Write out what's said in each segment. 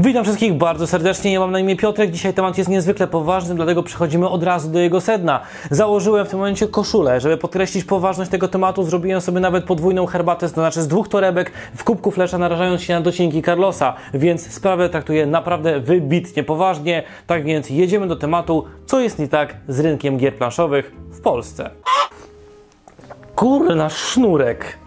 Witam wszystkich bardzo serdecznie, ja mam na imię Piotrek. Dzisiaj temat jest niezwykle poważny, dlatego przechodzimy od razu do jego sedna. Założyłem w tym momencie koszulę, żeby podkreślić poważność tego tematu. Zrobiłem sobie nawet podwójną herbatę, to znaczy z dwóch torebek w kubku flesza, narażając się na docinki Carlosa, więc sprawę traktuję naprawdę wybitnie poważnie. Tak więc jedziemy do tematu, co jest nie tak z rynkiem gier planszowych w Polsce. Kurna, sznurek.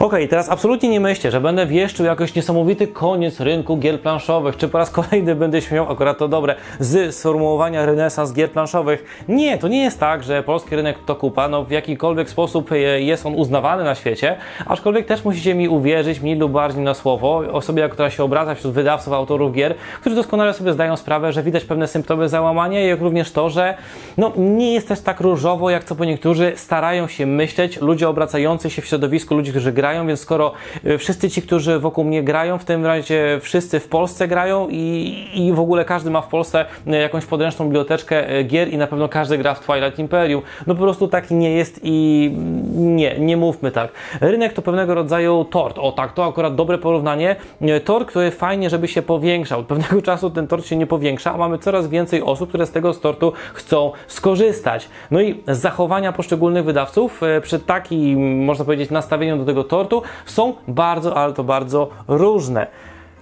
Okej, teraz absolutnie nie myślcie, że będę wieszczył jakoś niesamowity koniec rynku gier planszowych, czy po raz kolejny będę śmiał, akurat to dobre, z sformułowania renesans gier planszowych. Nie, to nie jest tak, że polski rynek to kupa, no w jakikolwiek sposób e, jest on uznawany na świecie, aczkolwiek też musicie mi uwierzyć, mniej lub bardziej na słowo, osobie, która się obraca wśród wydawców, autorów gier, którzy doskonale sobie zdają sprawę, że widać pewne symptomy załamania, jak również to, że no, nie jest też tak różowo, jak co po niektórzy starają się myśleć, ludzie obracający się w środowisku, ludzi, którzy grają, więc skoro y, wszyscy ci, którzy wokół mnie grają, w tym razie wszyscy w Polsce grają i, i w ogóle każdy ma w Polsce y, jakąś podręczną biblioteczkę y, gier i na pewno każdy gra w Twilight Imperium. No po prostu tak nie jest i nie, nie mówmy tak. Rynek to pewnego rodzaju tort. O tak, to akurat dobre porównanie. Tort, który fajnie, żeby się powiększał. Od pewnego czasu ten tort się nie powiększa, a mamy coraz więcej osób, które z tego tortu chcą skorzystać. No i zachowania poszczególnych wydawców przy takim, można powiedzieć, nastawieniu do tego tortu są bardzo, ale to bardzo różne.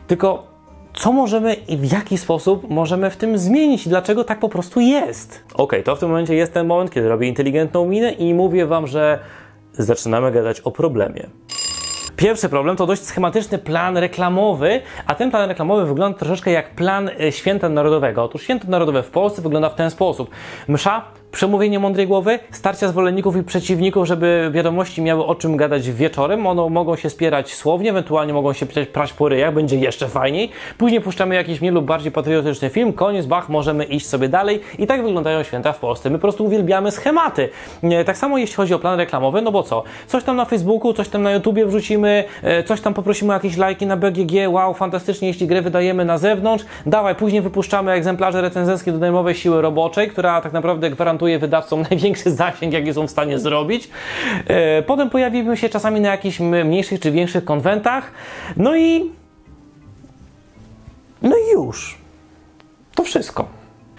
Tylko co możemy i w jaki sposób możemy w tym zmienić dlaczego tak po prostu jest? Ok, to w tym momencie jest ten moment, kiedy robię inteligentną minę i mówię Wam, że zaczynamy gadać o problemie. Pierwszy problem to dość schematyczny plan reklamowy, a ten plan reklamowy wygląda troszeczkę jak plan e, Święta Narodowego. Otóż Święto Narodowe w Polsce wygląda w ten sposób. Msza przemówienie mądrej głowy, starcia zwolenników i przeciwników, żeby wiadomości miały o czym gadać wieczorem. One mogą się spierać słownie, ewentualnie mogą się prać po ryjach, będzie jeszcze fajniej. Później puszczamy jakiś mniej lub bardziej patriotyczny film, koniec, bach, możemy iść sobie dalej. I tak wyglądają święta w Polsce. My po prostu uwielbiamy schematy. Tak samo jeśli chodzi o plan reklamowy, no bo co? Coś tam na Facebooku, coś tam na YouTubie wrzucimy, e, coś tam poprosimy o jakieś lajki na BGG, wow, fantastycznie, jeśli grę wydajemy na zewnątrz, dawaj, później wypuszczamy egzemplarze recenzenckie do darmowej siły roboczej, która tak naprawdę gwarantuje gwarantuje wydawcom największy zasięg, jaki są w stanie zrobić. E, potem pojawimy się czasami na jakichś mniejszych czy większych konwentach. No i. No i już. To wszystko.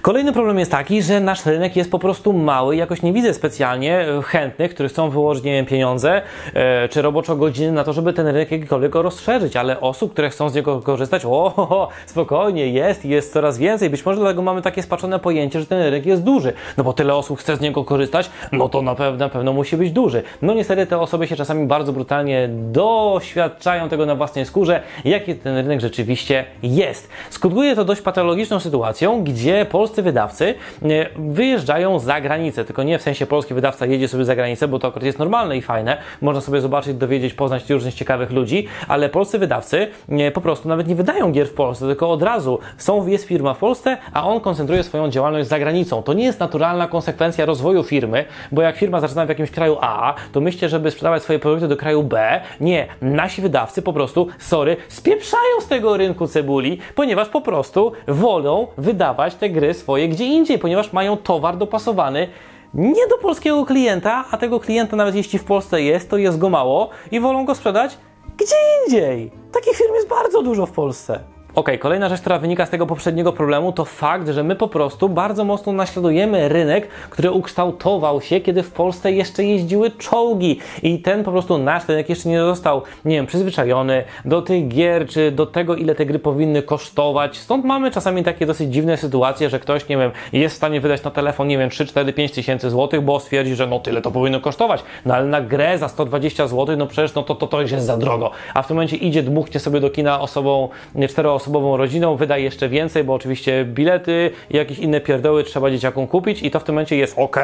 Kolejny problem jest taki, że nasz rynek jest po prostu mały. Jakoś nie widzę specjalnie e, chętnych, którzy chcą wyłożyć, nie wiem, pieniądze e, czy roboczo godziny na to, żeby ten rynek jakikolwiek rozszerzyć, ale osób, które chcą z niego korzystać, o, spokojnie, jest i jest coraz więcej. Być może dlatego mamy takie spaczone pojęcie, że ten rynek jest duży. No bo tyle osób chce z niego korzystać, no to na pewno, na pewno musi być duży. No niestety te osoby się czasami bardzo brutalnie doświadczają tego na własnej skórze, jaki ten rynek rzeczywiście jest. Skutkuje to dość patologiczną sytuacją, gdzie polscy polscy wydawcy e, wyjeżdżają za granicę, tylko nie w sensie polski wydawca jedzie sobie za granicę, bo to akurat jest normalne i fajne, można sobie zobaczyć, dowiedzieć, poznać różnych ciekawych ludzi, ale polscy wydawcy e, po prostu nawet nie wydają gier w Polsce, tylko od razu są, jest firma w Polsce, a on koncentruje swoją działalność za granicą. To nie jest naturalna konsekwencja rozwoju firmy, bo jak firma zaczyna w jakimś kraju A, to myślcie, żeby sprzedawać swoje produkty do kraju B. Nie, nasi wydawcy po prostu, sorry, spieprzają z tego rynku cebuli, ponieważ po prostu wolą wydawać te gry swoje gdzie indziej, ponieważ mają towar dopasowany nie do polskiego klienta, a tego klienta nawet jeśli w Polsce jest, to jest go mało i wolą go sprzedać gdzie indziej. Takich firm jest bardzo dużo w Polsce. Ok, kolejna rzecz, która wynika z tego poprzedniego problemu, to fakt, że my po prostu bardzo mocno naśladujemy rynek, który ukształtował się, kiedy w Polsce jeszcze jeździły czołgi. I ten po prostu nasz rynek jeszcze nie został, nie wiem, przyzwyczajony do tych gier, czy do tego, ile te gry powinny kosztować. Stąd mamy czasami takie dosyć dziwne sytuacje, że ktoś, nie wiem, jest w stanie wydać na telefon, nie wiem, 3, 4, 5 tysięcy złotych, bo stwierdzi, że no tyle to powinno kosztować. No ale na grę za 120 zł, no przecież no to, to, to już jest za drogo. A w tym momencie idzie, dmuchnie sobie do kina osobą, nie czteroosobową, osobową rodziną, wydaje jeszcze więcej, bo oczywiście bilety i jakieś inne pierdoły trzeba dzieciakom kupić i to w tym momencie jest ok.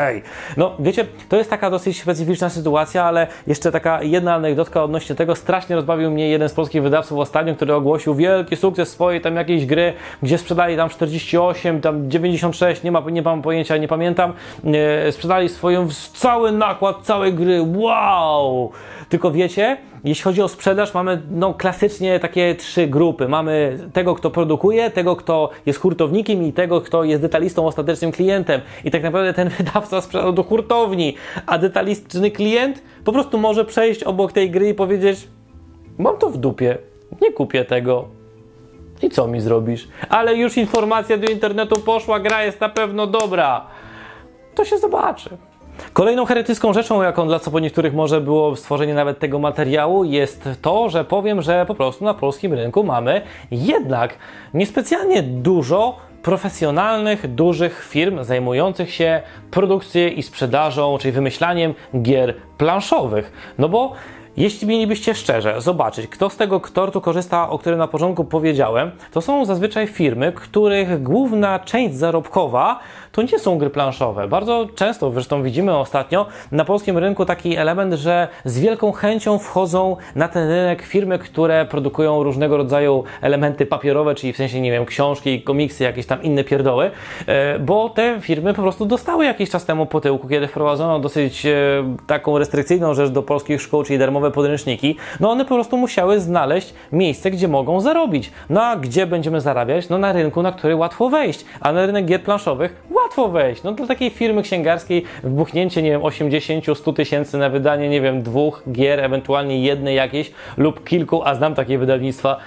No wiecie, to jest taka dosyć specyficzna sytuacja, ale jeszcze taka jedna anegdotka odnośnie tego. Strasznie rozbawił mnie jeden z polskich wydawców ostatnio, który ogłosił wielki sukces swojej tam jakiejś gry, gdzie sprzedali tam 48, tam 96, nie, ma, nie mam pojęcia, nie pamiętam. E, sprzedali swoją cały nakład całej gry. Wow! Tylko wiecie, jeśli chodzi o sprzedaż, mamy no, klasycznie takie trzy grupy. Mamy tego, kto produkuje, tego, kto jest hurtownikiem i tego, kto jest detalistą, ostatecznym klientem. I tak naprawdę ten wydawca sprzedał do hurtowni, a detalistyczny klient po prostu może przejść obok tej gry i powiedzieć: Mam to w dupie, nie kupię tego. I co mi zrobisz? Ale już informacja do internetu poszła, gra jest na pewno dobra. To się zobaczy. Kolejną heretycką rzeczą, jaką dla co po niektórych może było stworzenie nawet tego materiału, jest to, że powiem, że po prostu na polskim rynku mamy jednak niespecjalnie dużo profesjonalnych, dużych firm zajmujących się produkcją i sprzedażą, czyli wymyślaniem gier planszowych. No bo jeśli mielibyście szczerze zobaczyć, kto z tego tortu korzysta, o którym na początku powiedziałem, to są zazwyczaj firmy, których główna część zarobkowa to nie są gry planszowe. Bardzo często, zresztą widzimy ostatnio, na polskim rynku taki element, że z wielką chęcią wchodzą na ten rynek firmy, które produkują różnego rodzaju elementy papierowe, czyli w sensie, nie wiem, książki, komiksy, jakieś tam inne pierdoły, e, bo te firmy po prostu dostały jakiś czas temu po tyłku, kiedy wprowadzono dosyć e, taką restrykcyjną rzecz do polskich szkół, czyli darmowe podręczniki, no one po prostu musiały znaleźć miejsce, gdzie mogą zarobić. No a gdzie będziemy zarabiać? No na rynku, na który łatwo wejść, a na rynek gier planszowych łatwo wejść. No dla takiej firmy księgarskiej wbuchnięcie, nie wiem, 80-100 tysięcy na wydanie, nie wiem, dwóch gier, ewentualnie jednej jakiejś lub kilku, a znam takie wydawnictwa,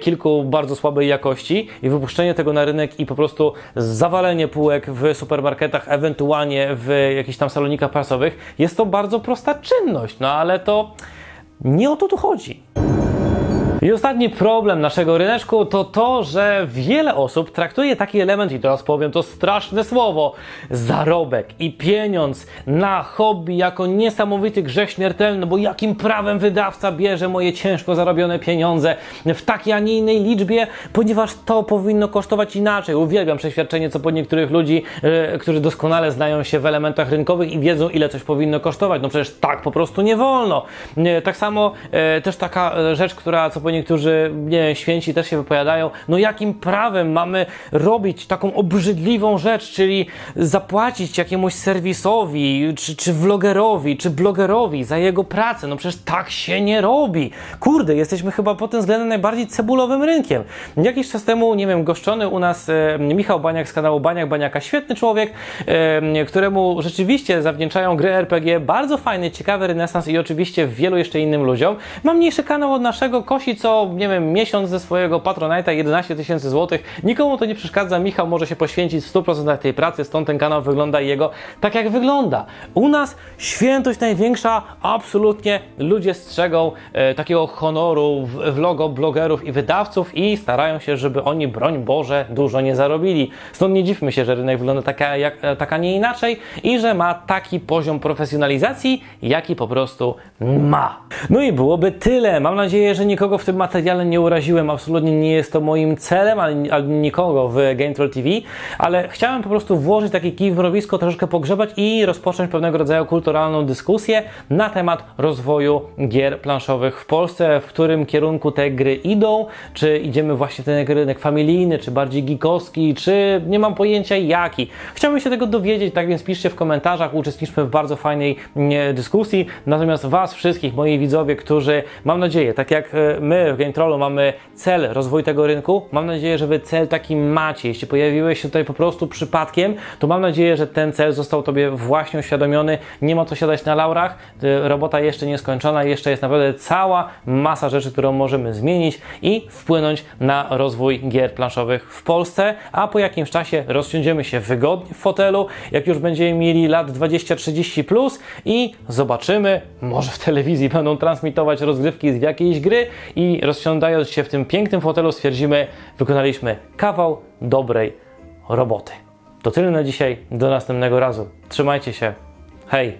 kilku bardzo słabej jakości i wypuszczenie tego na rynek i po prostu zawalenie półek w supermarketach, ewentualnie w jakichś tam salonikach prasowych, jest to bardzo prosta czynność, no ale to nie o to tu chodzi. I ostatni problem naszego ryneczku to to, że wiele osób traktuje taki element, i teraz powiem to straszne słowo, zarobek i pieniądz na hobby jako niesamowity grzech śmiertelny, bo jakim prawem wydawca bierze moje ciężko zarobione pieniądze w takiej, a nie innej liczbie, ponieważ to powinno kosztować inaczej. Uwielbiam przeświadczenie, co po niektórych ludzi, yy, którzy doskonale znają się w elementach rynkowych i wiedzą, ile coś powinno kosztować. No przecież tak po prostu nie wolno. Yy, tak samo yy, też taka rzecz, która co po niektórzy nie wiem, święci też się wypowiadają, no jakim prawem mamy robić taką obrzydliwą rzecz, czyli zapłacić jakiemuś serwisowi, czy, czy vlogerowi, czy blogerowi za jego pracę. No przecież tak się nie robi. Kurde, jesteśmy chyba pod tym względem najbardziej cebulowym rynkiem. Jakiś czas temu, nie wiem, goszczony u nas e, Michał Baniak z kanału Baniak Baniaka, świetny człowiek, e, któremu rzeczywiście zawdzięczają gry RPG, bardzo fajny, ciekawy renesans i oczywiście wielu jeszcze innym ludziom. Ma mniejszy kanał od naszego, kosi co, nie wiem, miesiąc ze swojego Patronite'a 11 tysięcy złotych. Nikomu to nie przeszkadza, Michał może się poświęcić w 100% tej pracy, stąd ten kanał wygląda jego tak jak wygląda. U nas świętość największa, absolutnie ludzie strzegą e, takiego honoru w, w logo blogerów i wydawców i starają się, żeby oni, broń Boże, dużo nie zarobili. Stąd nie dziwmy się, że rynek wygląda taka, jak, e, taka nie inaczej i że ma taki poziom profesjonalizacji, jaki po prostu ma. No i byłoby tyle. Mam nadzieję, że nikogo w tym materiale nie uraziłem. Absolutnie nie jest to moim celem, ale, ale nikogo w GameTroll TV, ale chciałem po prostu włożyć taki kij w mrowisko, pogrzebać i rozpocząć pewnego rodzaju kulturalną dyskusję na temat rozwoju gier planszowych w Polsce, w którym kierunku te gry idą, czy idziemy właśnie ten rynek familijny, czy bardziej geekowski, czy nie mam pojęcia jaki. Chciałbym się tego dowiedzieć, tak więc piszcie w komentarzach, uczestniczmy w bardzo fajnej dyskusji. Natomiast Was wszystkich, moi widzowie, którzy mam nadzieję, tak jak e, w GameTrollu mamy cel rozwoju tego rynku, mam nadzieję, że Wy cel taki macie. Jeśli pojawiłeś się tutaj po prostu przypadkiem, to mam nadzieję, że ten cel został Tobie właśnie uświadomiony. Nie ma co siadać na laurach, e, robota jeszcze nie skończona, jeszcze jest naprawdę cała masa rzeczy, którą możemy zmienić i wpłynąć na rozwój gier planszowych w Polsce, a po jakimś czasie rozsiądziemy się wygodnie w fotelu, jak już będziemy mieli lat 20-30 plus i zobaczymy, może w telewizji będą transmitować rozgrywki z jakiejś gry i rozsiądając się w tym pięknym fotelu stwierdzimy, wykonaliśmy kawał dobrej roboty. To tyle na dzisiaj, do następnego razu. Trzymajcie się. Hej!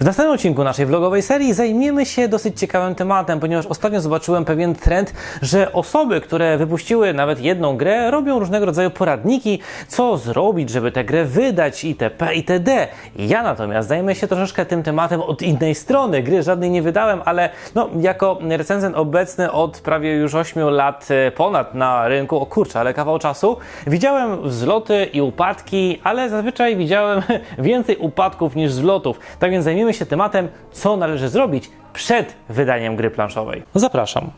W następnym odcinku naszej vlogowej serii zajmiemy się dosyć ciekawym tematem, ponieważ ostatnio zobaczyłem pewien trend, że osoby, które wypuściły nawet jedną grę, robią różnego rodzaju poradniki, co zrobić, żeby tę grę wydać itp. itd. Ja natomiast zajmę się troszeczkę tym tematem od innej strony. Gry żadnej nie wydałem, ale no, jako recenzent obecny od prawie już 8 lat e, ponad na rynku, o kurczę, ale kawał czasu, widziałem wzloty i upadki, ale zazwyczaj widziałem więcej upadków niż zlotów. Tak więc zajmiemy się tematem, co należy zrobić przed wydaniem gry planszowej. Zapraszam.